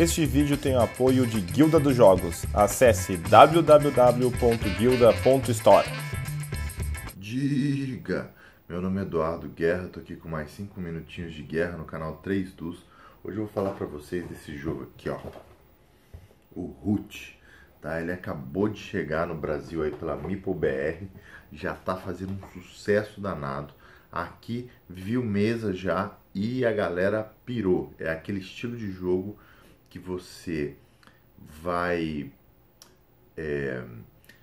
Este vídeo tem o apoio de Guilda dos Jogos. Acesse www.guilda.store. Diga! Meu nome é Eduardo Guerra, tô aqui com mais 5 minutinhos de guerra no canal 3 dos. Hoje eu vou falar para vocês desse jogo aqui, ó. O Root, tá? Ele acabou de chegar no Brasil aí pela Meeple BR, já tá fazendo um sucesso danado. Aqui viu mesa já e a galera pirou. É aquele estilo de jogo que você vai. É,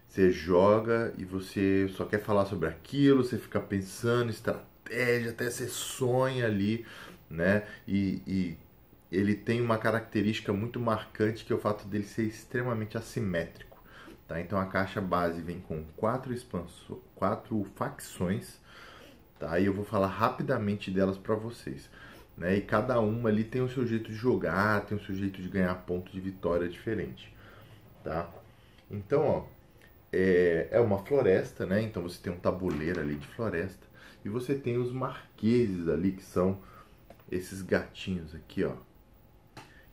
você joga e você só quer falar sobre aquilo, você fica pensando, estratégia, até você sonha ali, né? E, e ele tem uma característica muito marcante que é o fato dele ser extremamente assimétrico. Tá? Então a caixa base vem com quatro expansões, quatro facções, tá? E eu vou falar rapidamente delas para vocês né? E cada uma ali tem o seu jeito de jogar, tem o seu jeito de ganhar ponto de vitória diferente, tá? Então, ó, é, é uma floresta, né? Então você tem um tabuleiro ali de floresta e você tem os marqueses ali que são esses gatinhos aqui, ó,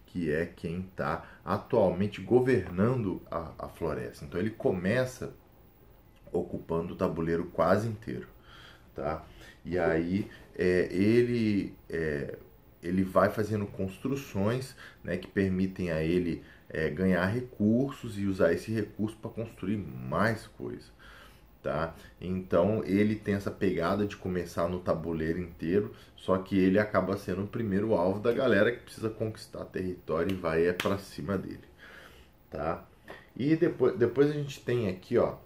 que é quem está atualmente governando a, a floresta. Então ele começa ocupando o tabuleiro quase inteiro, tá? E aí é, ele, é, ele vai fazendo construções né, que permitem a ele é, ganhar recursos e usar esse recurso para construir mais coisa. Tá? Então ele tem essa pegada de começar no tabuleiro inteiro, só que ele acaba sendo o primeiro alvo da galera que precisa conquistar território e vai é para cima dele, tá? E depois, depois a gente tem aqui, ó,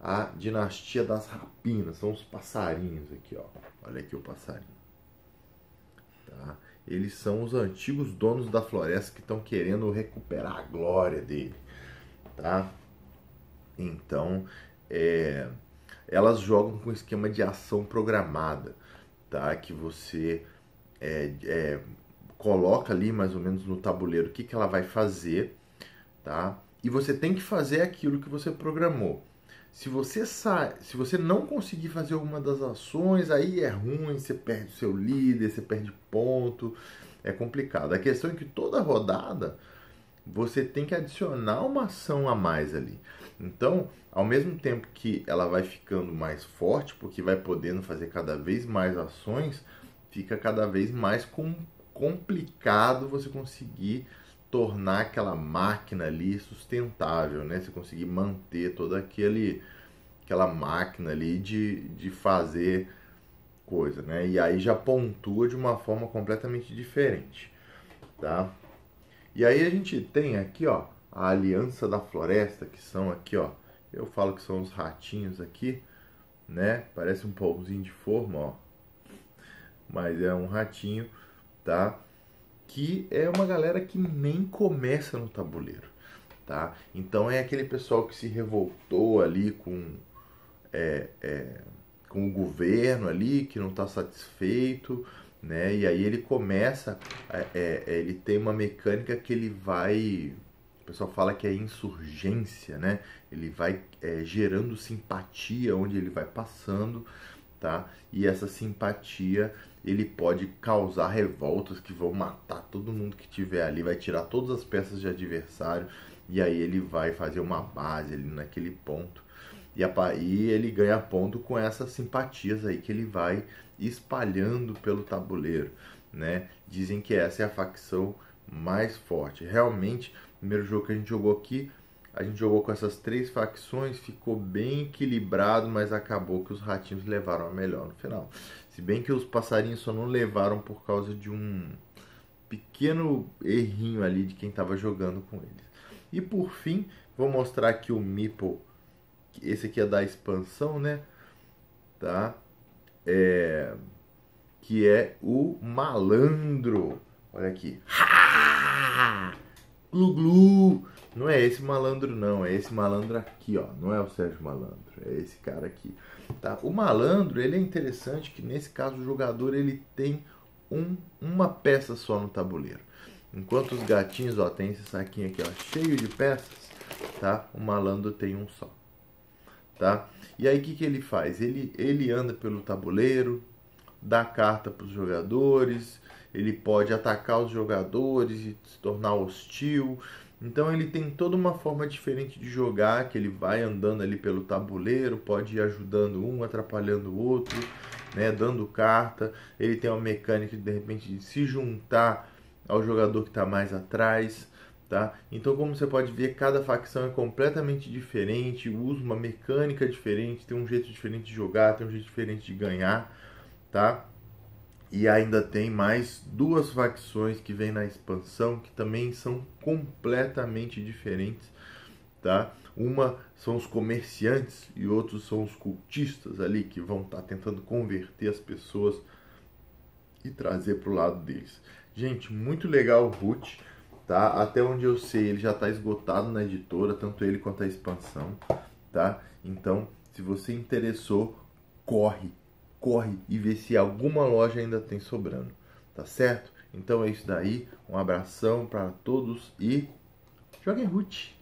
a dinastia das rapinas, são os passarinhos aqui, ó. Olha aqui o passarinho. Tá? Eles são os antigos donos da floresta que estão querendo recuperar a glória dele, tá? Então, é, elas jogam com esquema de ação programada, tá? Que você é, é, coloca ali mais ou menos no tabuleiro o que, que ela vai fazer, tá? E você tem que fazer aquilo que você programou. Se você sai, se você não conseguir fazer alguma das ações, aí é ruim, você perde o seu líder, você perde ponto, é complicado. A questão é que toda rodada você tem que adicionar uma ação a mais ali. Então, ao mesmo tempo que ela vai ficando mais forte, porque vai podendo fazer cada vez mais ações, fica cada vez mais com, complicado você conseguir tornar aquela máquina ali sustentável, né? Você conseguir manter toda aquele aquela máquina ali de, de fazer coisa, né? E aí já pontua de uma forma completamente diferente, tá? E aí a gente tem aqui, ó, a Aliança da Floresta, que são aqui, ó, eu falo que são os ratinhos aqui, né? Parece um pãozinho de forma, ó. Mas é um ratinho, tá? Que é uma galera que nem começa no tabuleiro, tá? Então é aquele pessoal que se revoltou ali com, é, é, com o governo ali, que não está satisfeito, né? E aí ele começa, é, é, é, ele tem uma mecânica que ele vai, o pessoal fala que é insurgência, né? Ele vai é, gerando simpatia onde ele vai passando, tá? E essa simpatia ele pode causar revoltas que vão matar todo mundo que tiver ali, vai tirar todas as peças de adversário e aí ele vai fazer uma base ali naquele ponto. E aí ele ganha ponto com essas simpatias aí que ele vai espalhando pelo tabuleiro, né? Dizem que essa é a facção mais forte. Realmente, o primeiro jogo que a gente jogou aqui, a gente jogou com essas três facções, ficou bem equilibrado, mas acabou que os ratinhos levaram a melhor no final. Se bem que os passarinhos só não levaram por causa de um pequeno errinho ali de quem estava jogando com eles. E por fim, vou mostrar aqui o Meeple. Esse aqui é da expansão, né? Tá? É... Que é o malandro. Olha aqui. Glu glu. Não é esse malandro não, é esse malandro aqui, ó. Não é o Sérgio Malandro, é esse cara aqui. Tá? O malandro, ele é interessante que nesse caso o jogador ele tem um, uma peça só no tabuleiro. Enquanto os gatinhos, ó, tem esse saquinho aqui, ó, cheio de peças, tá? O malandro tem um só, tá? E aí o que, que ele faz? Ele, ele anda pelo tabuleiro, dá carta para os jogadores, ele pode atacar os jogadores e se tornar hostil. Então ele tem toda uma forma diferente de jogar, que ele vai andando ali pelo tabuleiro, pode ir ajudando um, atrapalhando o outro, né, dando carta. Ele tem uma mecânica de, de repente de se juntar ao jogador que está mais atrás. Tá? Então, como você pode ver, cada facção é completamente diferente, usa uma mecânica diferente, tem um jeito diferente de jogar, tem um jeito diferente de ganhar, tá? E ainda tem mais duas facções que vêm na expansão que também são completamente diferentes, tá? Uma são os comerciantes e outros são os cultistas ali que vão estar tá tentando converter as pessoas e trazer para o lado deles. Gente, muito legal o Root tá? Até onde eu sei, ele já está esgotado na editora, tanto ele quanto a expansão, tá? Então, se você interessou, corre, corre e vê se alguma loja ainda tem sobrando, tá certo? Então é isso daí, um abração para todos e joguem root!